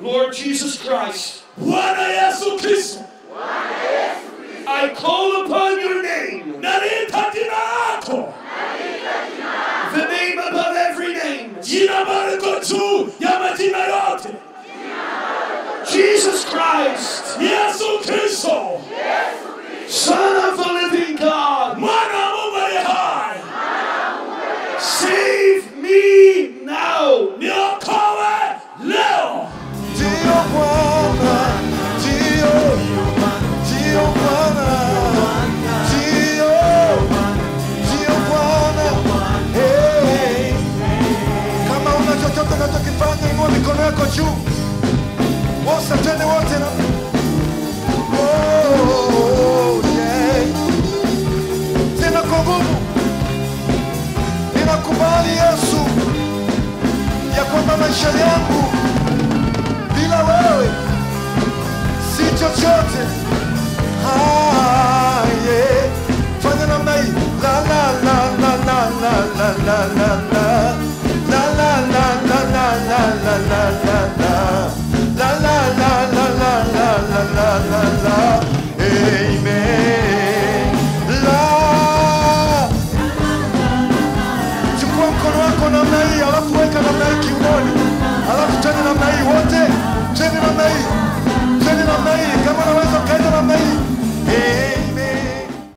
Lord Jesus Christ, bwana yesu kristo I call upon your name, nalita jina lako the name above every name. jina liko juu ya majina yote Jesus Christ, yesu kristo Son of the living God, mwana wa mungu aliye hai mikono yako juu. wosa twende wote na. Tena kwa nguvu. Ninakubali Yesu ya kwamba maisha yangu bila wewe si chochote. Come on, come come on, come